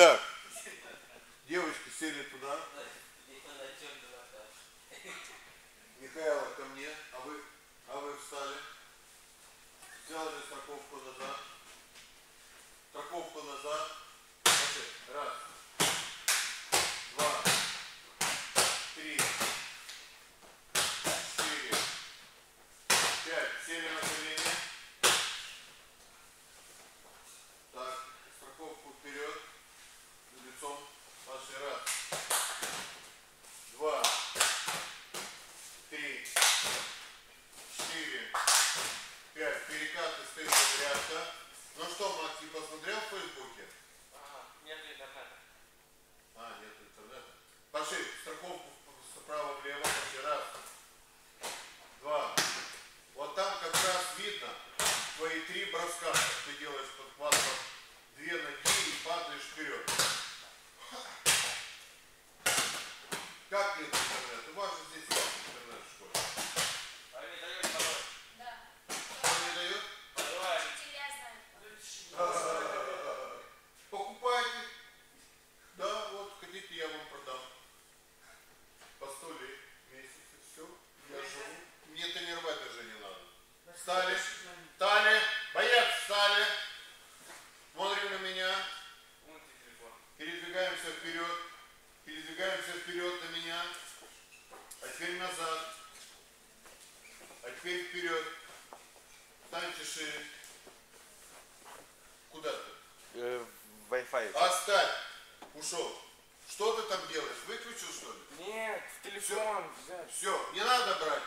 Так, девочки сели туда. Михайло ко мне, а вы, а вы встали. Сделали страховку назад. Страховку назад. Раз. Два. Три. Четыре. Пять. Сели на колени. Так, страховку вперед. Раз. Все, не надо брать.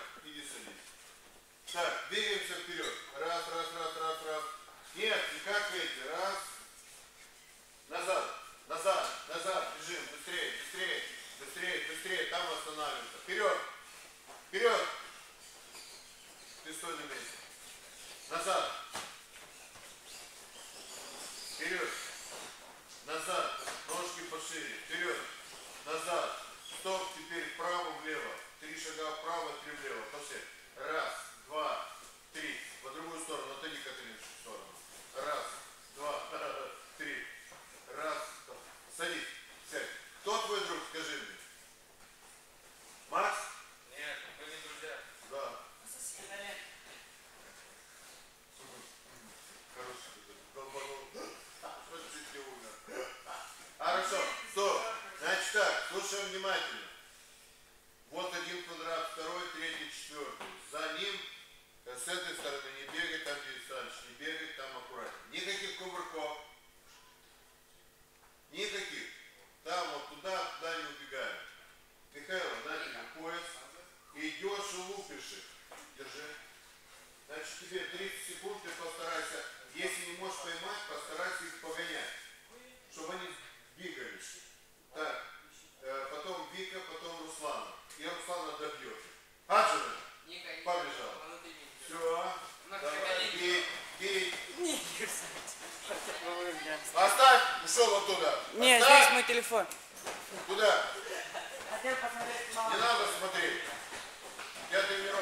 Не, здесь мой телефон. Куда? Не надо смотреть. Я ты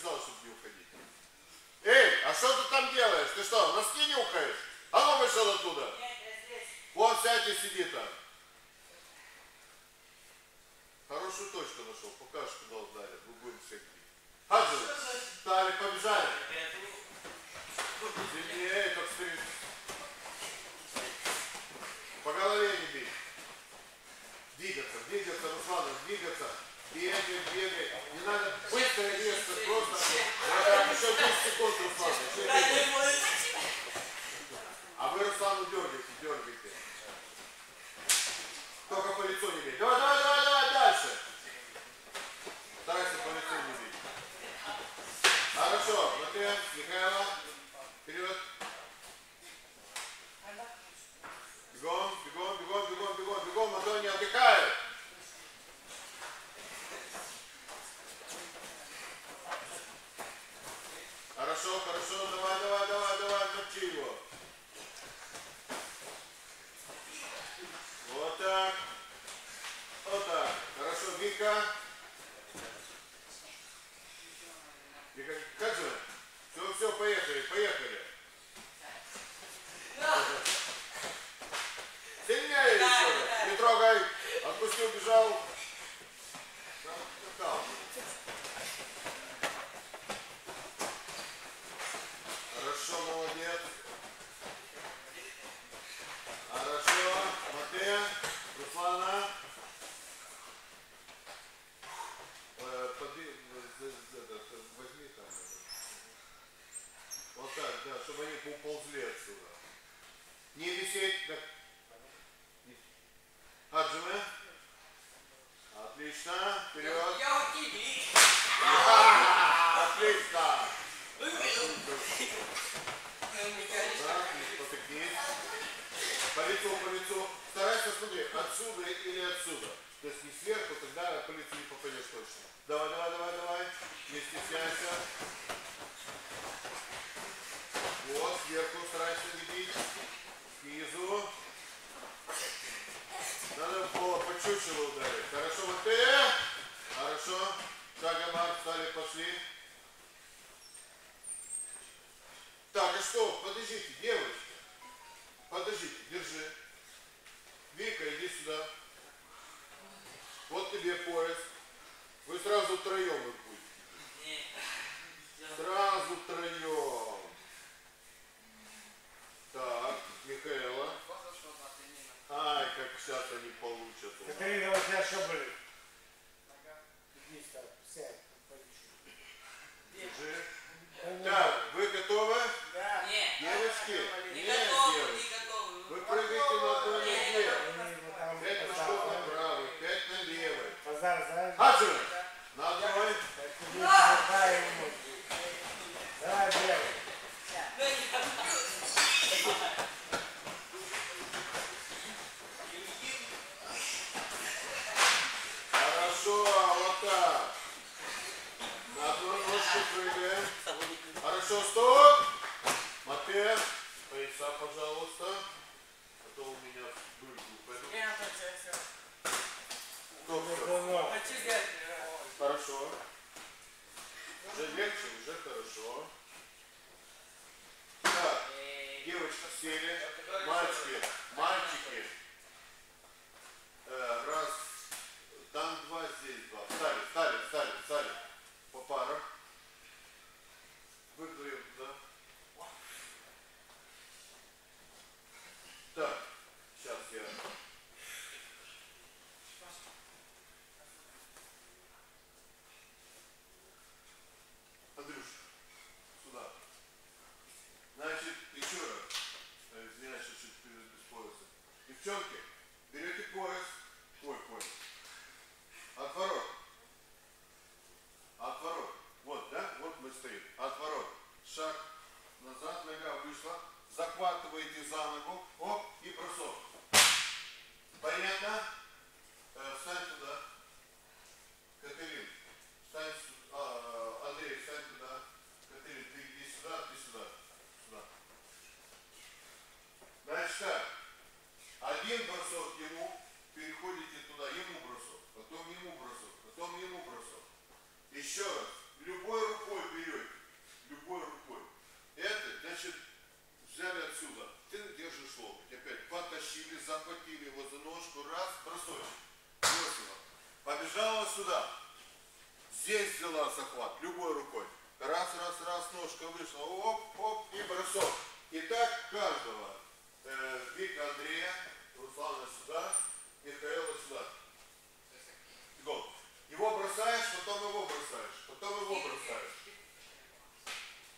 сказал, чтобы не уходить. Эй, а что ты там делаешь? Ты что, носки не ухаешь? А ну вышел оттуда. Вот сядь и сиди там. Хорошую точку нашел. Покажешь, куда ударит. Мы будем все бить. Хаджи, дали, побежали. Эй, как ты. По голове не бей. Двигаться, двигаться, Руслан, двигаться. Бегай, бегай. Не надо быстро резко, просто. Надо еще 10 секунд, Руслан. А вы Руслану дергайте, дергайте. Только по лицу не бей. Давай, давай, давай. Пусть не убежал. шаг назад, нога вышла, захватываете за ногу, оп, и бросок. Понятно? Э, встань туда. Катерин, встань сюда. А, Андрей, встань туда. Катерин, ты иди сюда, ты сюда. Сюда. Значит так. Один бросок ему, переходите туда, ему бросок, потом ему бросок, потом ему бросок. Еще раз. сюда. Здесь взяла захват, любой рукой. Раз, раз, раз, ножка вышла, оп, оп, и бросок. итак каждого. Э, Вик Андрея, Руслана сюда, Михаила сюда. Гол. Его бросаешь, потом его бросаешь, потом его бросаешь.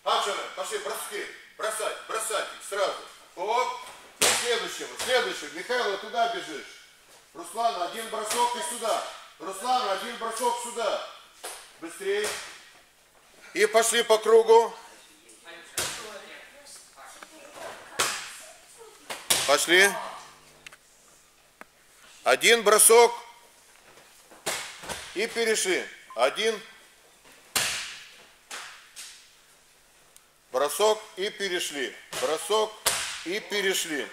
Анжела, пошли, броски, бросать, бросать их сразу. Оп, следующего, следующего. Михаила, туда бежишь. Руслана, один бросок и сюда. Руслан, один бросок сюда. Быстрее. И пошли по кругу. Пошли. Один бросок. И перешли. Один. Бросок и перешли. Бросок и перешли.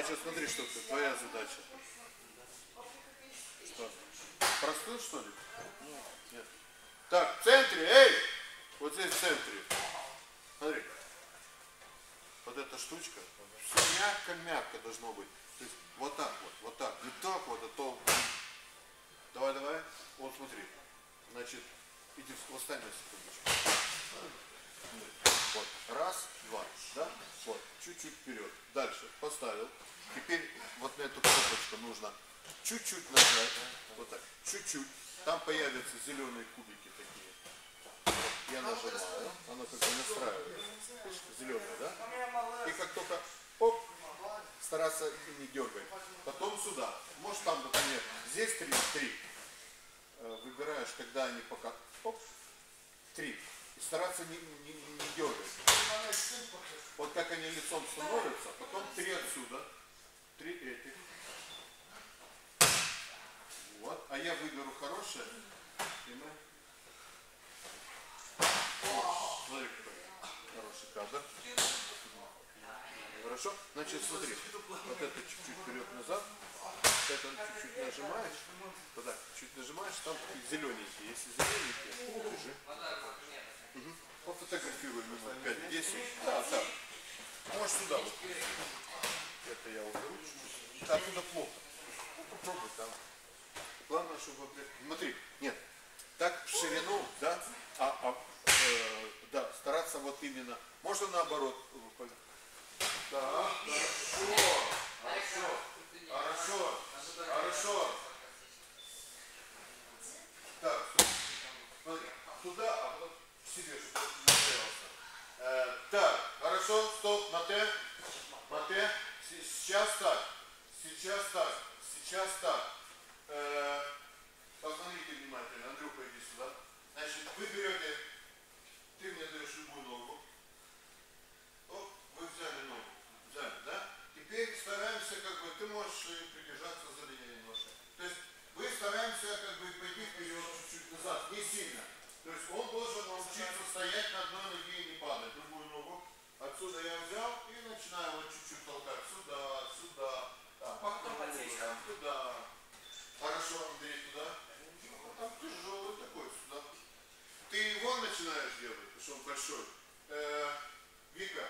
Дальше смотри, что ты, твоя задача. Что? Простой, что ли? Нет. Так, в центре, эй! Вот здесь в центре. Смотри. Вот эта штучка. Все мягко-мягко должно быть. То есть вот так вот, вот так. Не так вот, а то... Давай, давай. Вот смотри. Значит, иди, восстань на секундочку. Вот. Раз, два. Да? Вот. Чуть-чуть вперед. Дальше. Поставил. Теперь вот на эту кнопочку нужно чуть-чуть нажать. Вот так. Чуть-чуть. Там появятся зеленые кубики такие. Я нажимаю. Оно как бы настраивается. Зеленое, да? И как только оп, стараться не дергать. Потом сюда. Может там, например, здесь три, три. Э, Выбираешь, когда они пока оп, три. И стараться не, не, не дергать. Вот как они лицом становятся, потом три отсюда, три этих. Вот. А я выберу хорошее. Понимаешь? Смотри, какой хороший кадр. Хорошо? Значит, смотри, вот это чуть-чуть вперед-назад, это чуть-чуть нажимаешь, вот так, чуть нажимаешь, там зелененькие, если зелененькие, держи. Мгм. Пофотографируй минут 5-10. Да, так. Можешь сюда вот. Это я уберу чуть-чуть. Да, туда плохо. Ну, попробуй там. Главное, чтобы... Смотри, нет, так в ширину, да, а, а, э, да, стараться вот именно, можно наоборот. э, Да, хорошо, хорошо, хорошо, хорошо. Так, смотри, туда, а потом себе, чтобы не. Э, так, хорошо, стоп, мате, мате, Потом сейчас так, сейчас так, сейчас так. Э, посмотрите внимательно, Андрюха, иди сюда. Значит, вы берете, ты мне даешь любую ногу. Оп, вы взяли ногу, взяли, да? Теперь стараемся, как бы, ты можешь э, придержаться за меня немножко. То есть мы стараемся, как бы, пойти вперед чуть-чуть назад, не сильно. То есть он должен научиться стоять на одной ноге и не падать. Оттуда я взял и начинаю вот чуть-чуть толкать сюда, сюда, там, покрою, там, туда. Хорошо, Андрей, туда. Ну, там тяжелый такой, сюда. Ты его начинаешь делать, потому что он большой. Э, Вика,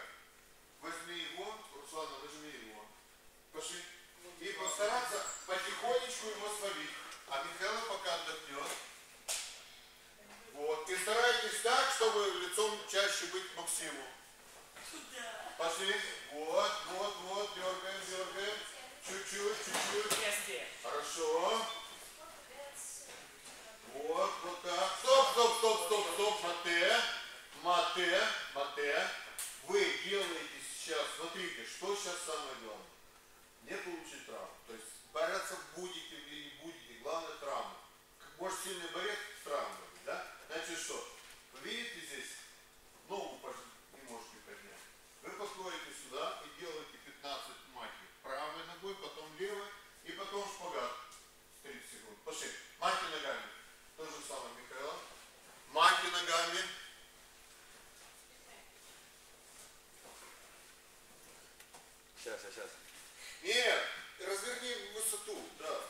возьми его, Руслана, возьми его. Пошли. И постараться потихонечку его свалить. А Михаила пока отдохнет. Вот. И старайтесь так, чтобы лицом чаще быть Максиму. Пошли. Вот, вот, вот. Дергаем, дергаем. Чуть-чуть, чуть-чуть. Хорошо. Вот, вот так. Стоп, стоп, стоп, стоп, стоп. Мате. Мате. Мате. Вы делаете сейчас, смотрите, что сейчас самое главное. Не получить травму. То есть бороться будете или не будете, главное травма. Может сильный борец травма, да? Значит что? Вы видите здесь ногу пож- не можете поднять. Вы подходите сюда и делаете 15 маки. Правой ногой, потом левой и потом шпагат. 30 секунд. Пошли. Маки ногами. То же самое, Михаил. Маки ногами. Сейчас. Нет, разверни высоту, да.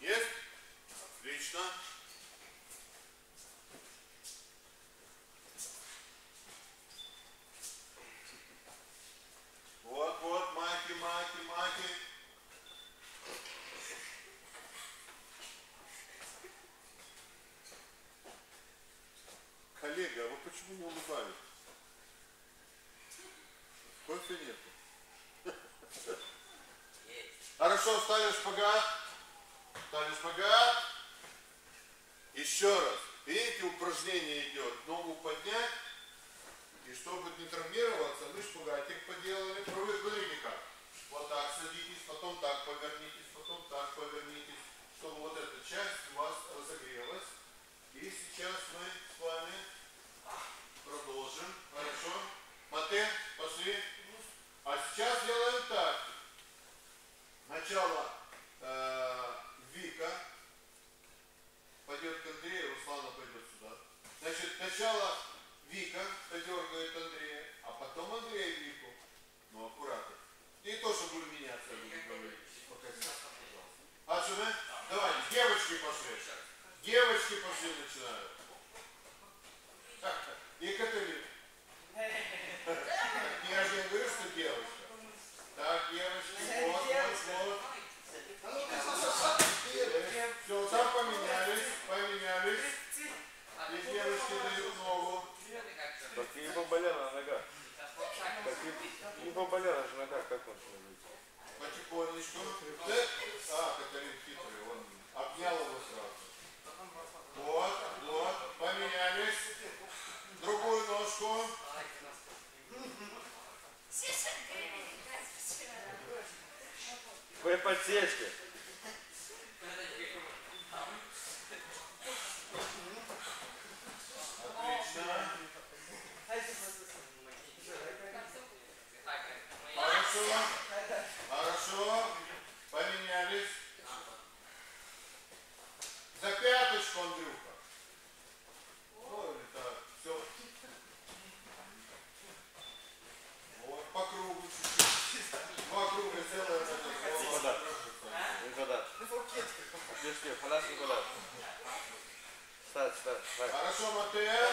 Есть? Отлично. Вот, вот, маки, маки, маки. Коллега, а вы почему не улыбались? Ставим шпагат. Ставим шпагат. Еще раз. Видите, упражнение идет. Ногу поднять. И чтобы не травмироваться, мы шпагатик поделали. Смотрите как. Вот так садитесь, потом так повернитесь, потом так повернитесь. Чтобы вот эта часть у вас разогрелась. И сейчас мы с вами продолжим. Хорошо? Мате, пошли. А сейчас делаем так. Сначала э, Вика пойдет к Андрею, Руслана пойдет сюда. Значит, сначала Вика подергает Андрея, а потом Андрей Вику. Ну, аккуратно. И тоже будем меняться, будем говорить. Пока пожалуйста. А что, да? Давай, девочки пошли. Девочки пошли начинают. Так, Екатерина. Я же не говорю, что девочка. Так, девочки, вот, вот, вот. Все, там поменялись, поменялись. И девочки дают ногу. Так и поболела нога. Так и, и поболела же нога, как он должен быть? Потихонечку. Да? А, Катарин хитрый, он обнял его сразу. Вот, вот, поменялись. Другую ножку. Вы σώματεά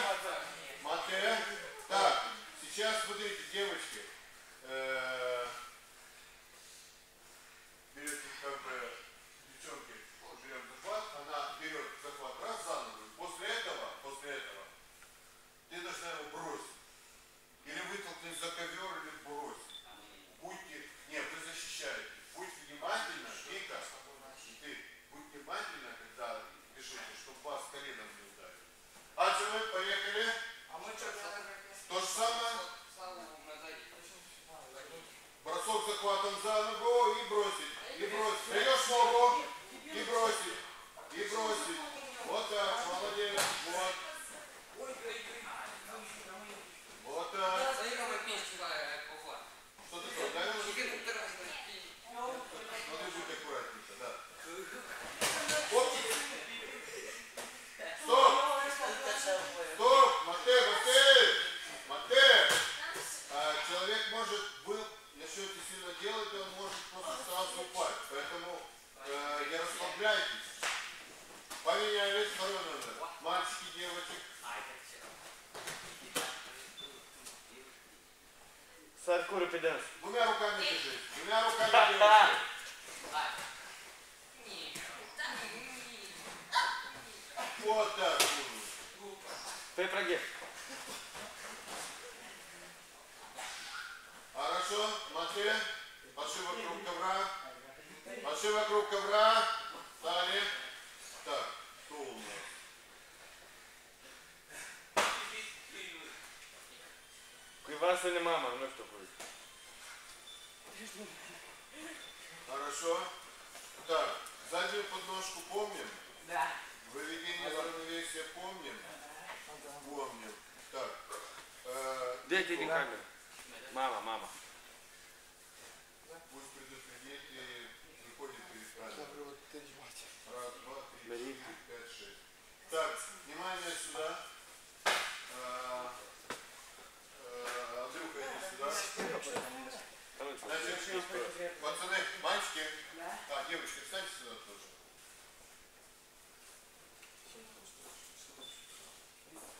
Саркури підеш. Двумя руками держи. Двумя руками держи. Вот так. Прогиб. Хорошо, Матвей, пошли вокруг ковра. Пошли вокруг ковра. Стали. Так, кто у нас? Криваса не мама, ну що буде. Хорошо. Так, заднюю подножку помним. Да. Выведение равновесия помним. Помним. Так. э, Де тільки камера? Мама, мама. пусть предупредит и приходит бачиш. Раз, два, три, четыре, пять, шесть. Так, внимание сюда. А, э, Андрюха, иди сюда. Пацаны, мальчики, а, девочки, встаньте сюда тоже.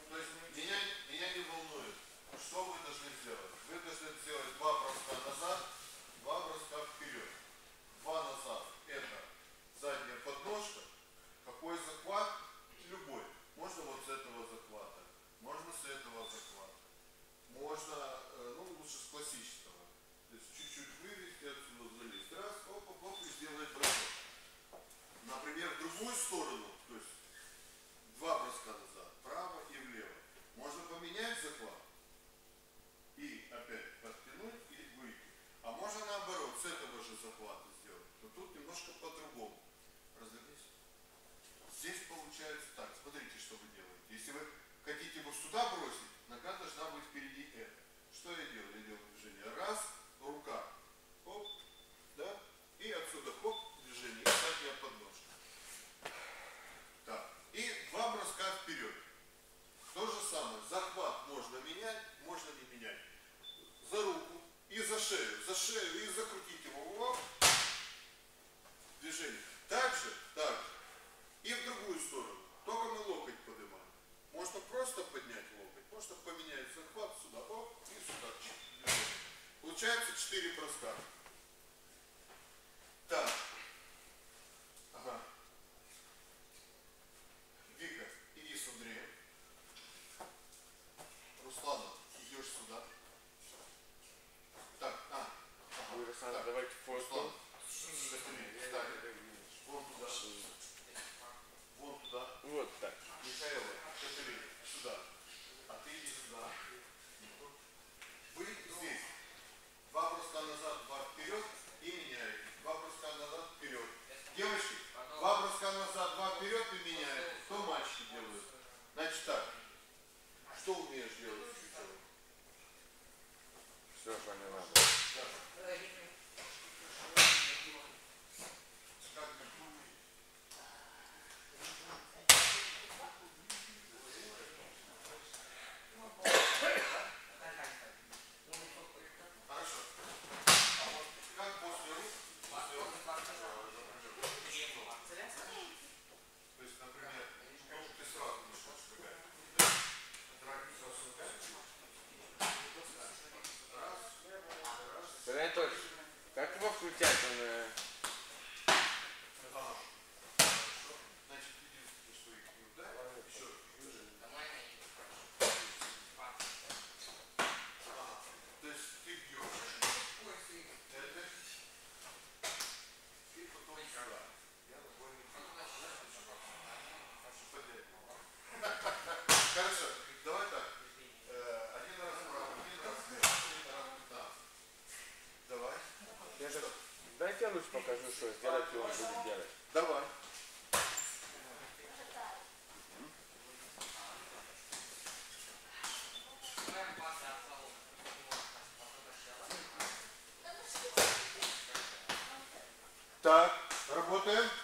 То есть меня, меня не волнует, что вы должны сделать. Вы должны сделать два броска назад, два броска вперед. Два назад – это задняя подножка. Какой захват? Любой. Можно вот с этого захвата, можно с этого захвата. Можно, э, ну лучше с классического. То есть чуть-чуть вывести отсюда, залезть. Раз, оп, оп, оп, и сделать бросок. Другую сторону, то есть два броска назад, вправо и влево. Можно поменять захват и опять подтянуть и выйти. А можно наоборот, с этого же захвата сделать. Но тут немножко по-другому. Развернись. Здесь получается так. Смотрите, что вы делаете. Если вы хотите его сюда бросить, покажу, что сделать, и он будет делать. Давай. Так, работаем.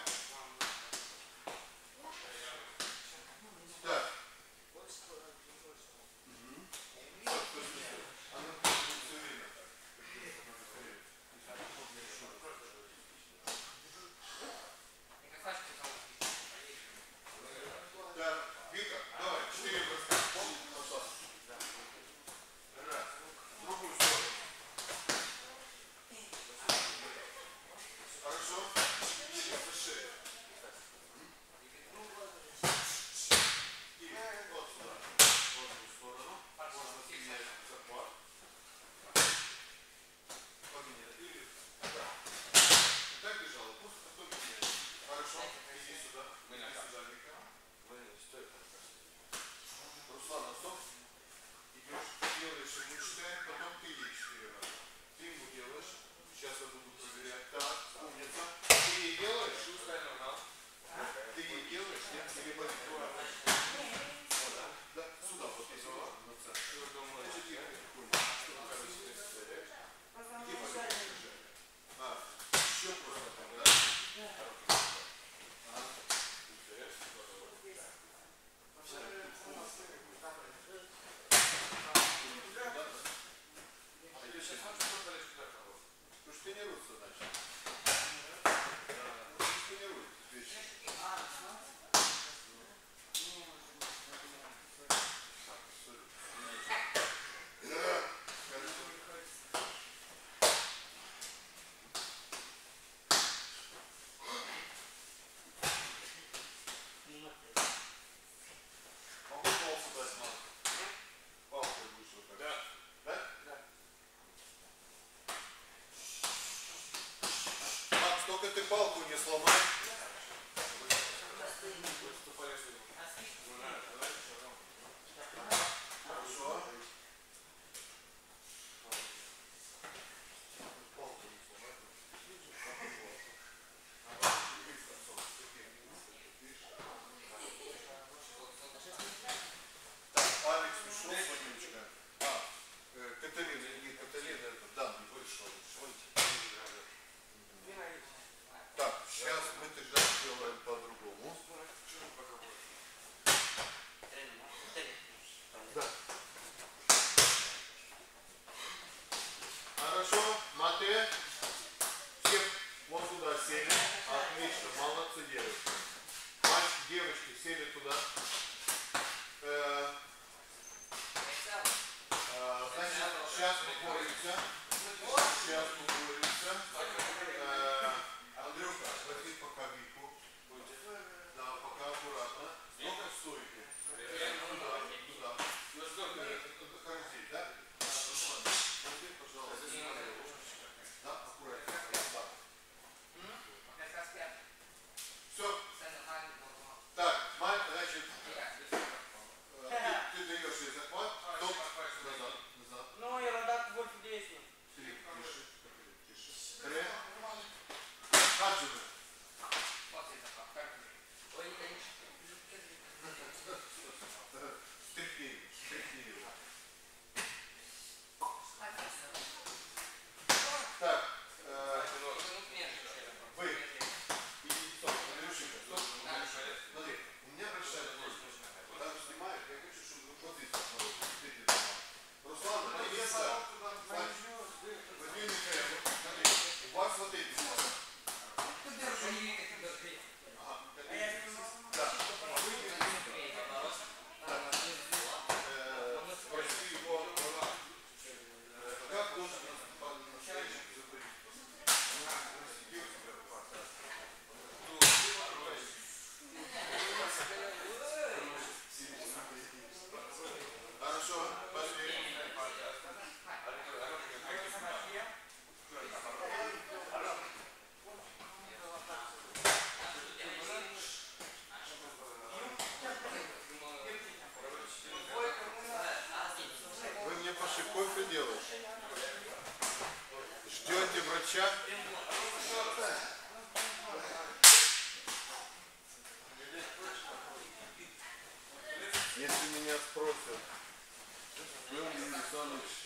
Real music,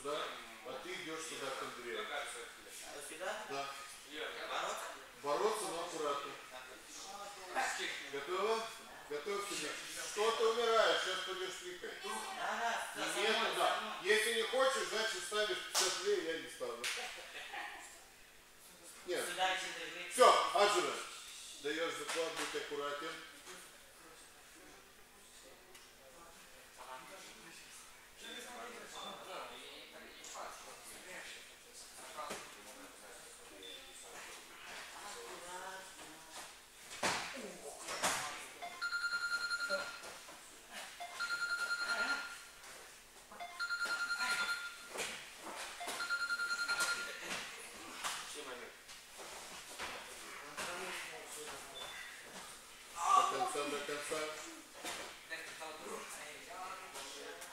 сюда, а ты идешь сюда к Андрею. Да. Бороться, но аккуратно. Готова? Готов к. Что ты умираешь? Сейчас пойдешь с Викой. Нет, да. Если не хочешь, значит ставишь 50 лей, я не ставлю. Нет. Все, Аджина. Даешь заклад, будь аккуратен. Все момент. До конца, до конца.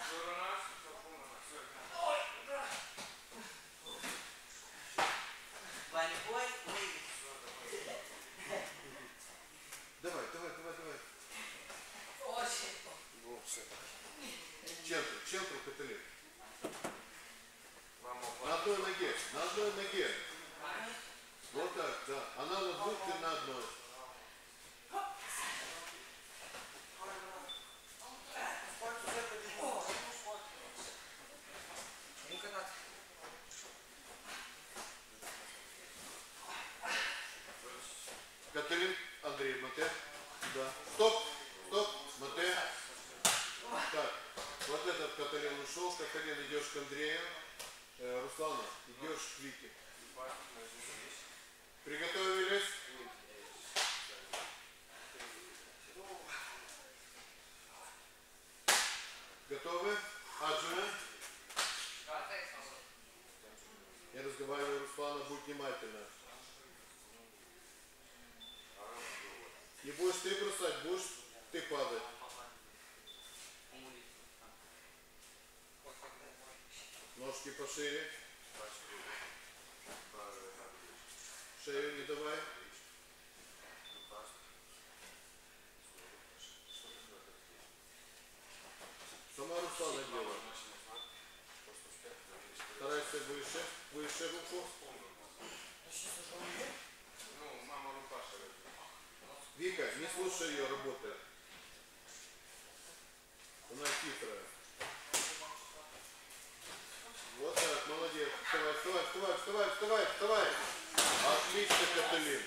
Что у нас? Что у нас? Всё. Давай, давай, давай, давай. Центр, центр, Каталин. Вам На одной ноге, на одной ноге. Вот так, да. Она на двух, ты на одной. Каталин, Андрей, Мате. Да. Стоп, стоп, Мате. Так, вот этот Каталин ушел, Каталин идешь к Андрею. Руслана, идешь к Вике. Приготовились? Готовы? Аджина? Я разговариваю, Руслана, будь внимательна. Не будешь ты бросать, будешь ты падать. Ножки пошире. Шею не давай. Сама Руслана делает. Старайся выше, выше руку. Вика, не слушай ее, работает. Отлично, Каталин. Давай,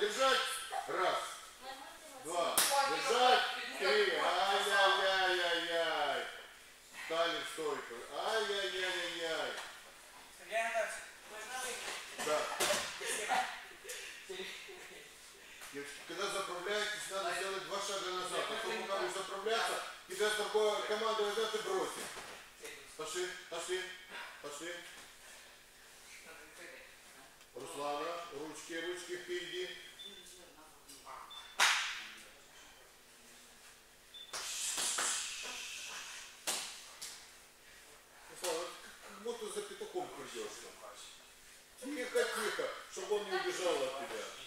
Good luck. ты за петухом придешь. Тихо, тихо, чтобы он не убежал от тебя.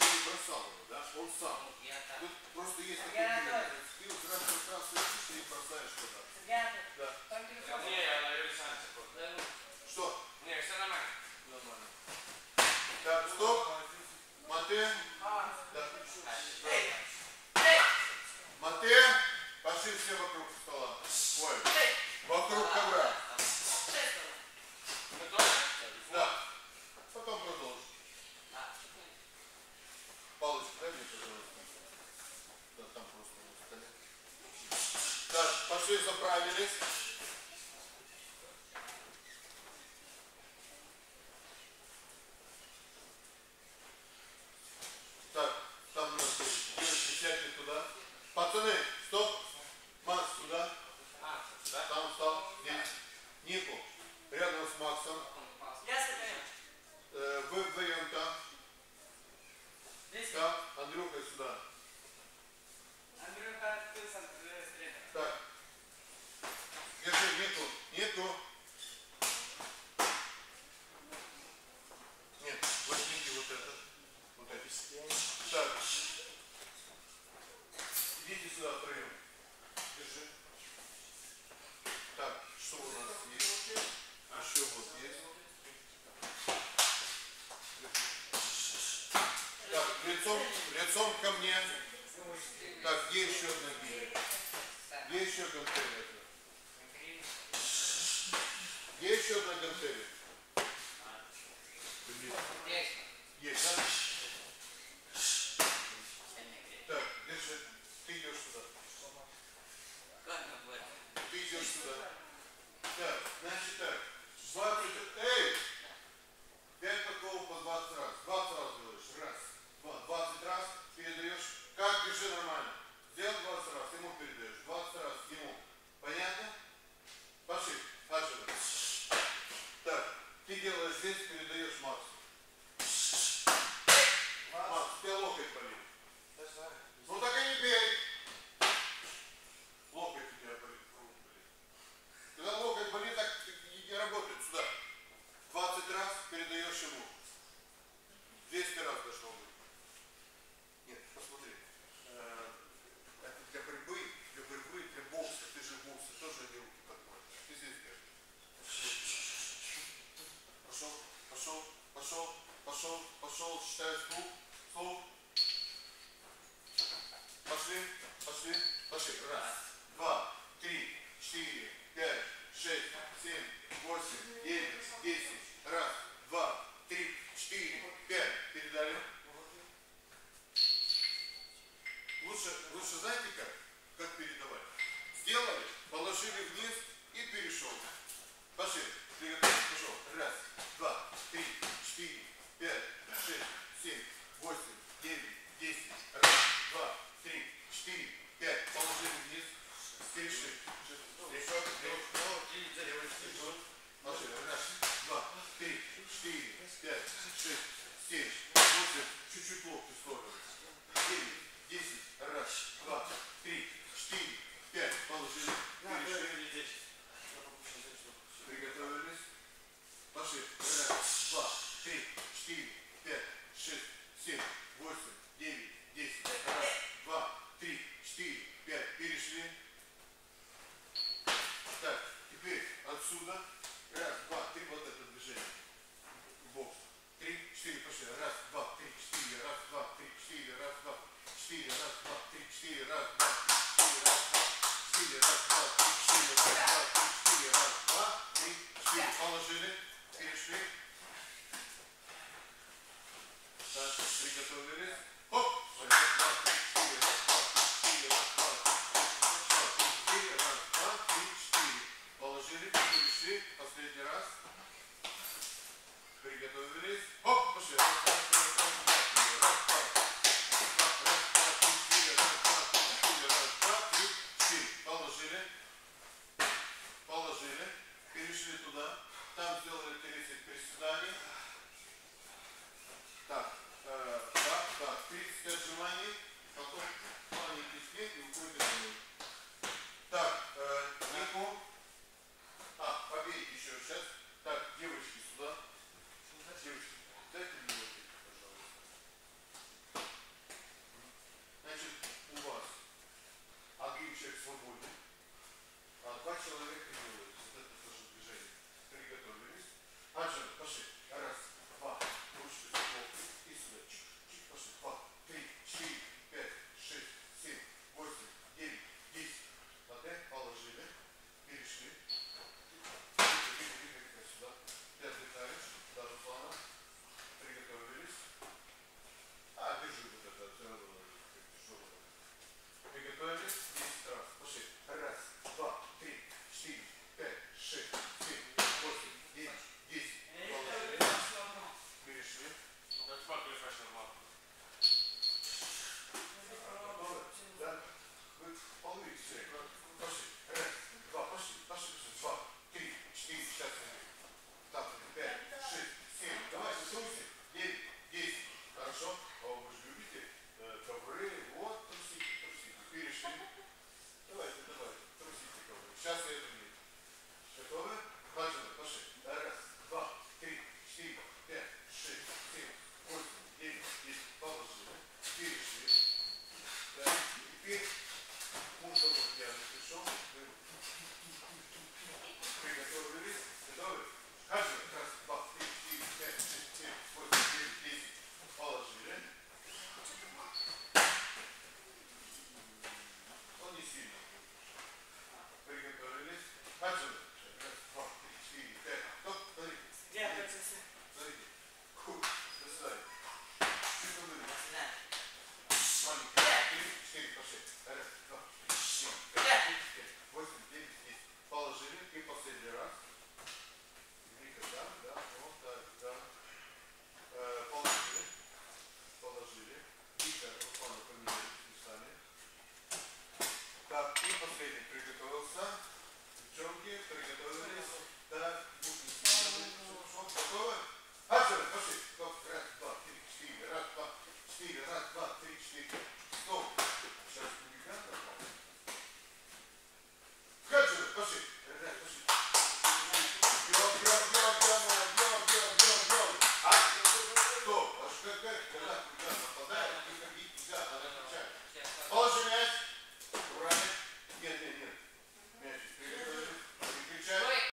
не бросал его, да? Он сам. Я так. Тут просто есть такой пример. Ты вот раз раз слышишь и бросаешь куда. Я Да. Там телефон. Не, а я на сам типа. Ну. Что? Не, все нормально. Нормально. Так, стоп. Мате. А. Да. А, Мате. Пошли все вокруг стола. Ой. five minutes. лицом ко мне. Так, где еще одна гиля? Где еще конкретно? больше. Раз, два, три, четыре, пять, шесть, семь, восемь, девять, десять. Раз, два, три, четыре, пять. Передали. Лучше, лучше знаете как? Как передавать? Сделали, положили вниз и перешел. Пошли. Приготовились, пошел. Раз, два, три, четыре, пять, шесть, семь, восемь, девять, десять. Раз, два, три, четыре. Пять. Положили вниз. Перешли. Еще. Левый. Еще. Положили. Раз, два, три, четыре, пять, шесть, семь, восемь. Чуть-чуть локти в сторону. Девять, десять. Раз, два, положили, положили, перешли туда, там сделали 30 приседаний. Так, э, так, так, 30 отжиманий, потом маленький снег и уходит вниз. Так, э, А, побейте еще сейчас. Так, девочки сюда. Девочки, дайте мне вот пожалуйста. Значит, у вас один человек свободен человека делают. Вот это тоже движение. Приготовились. Аджан, пошли.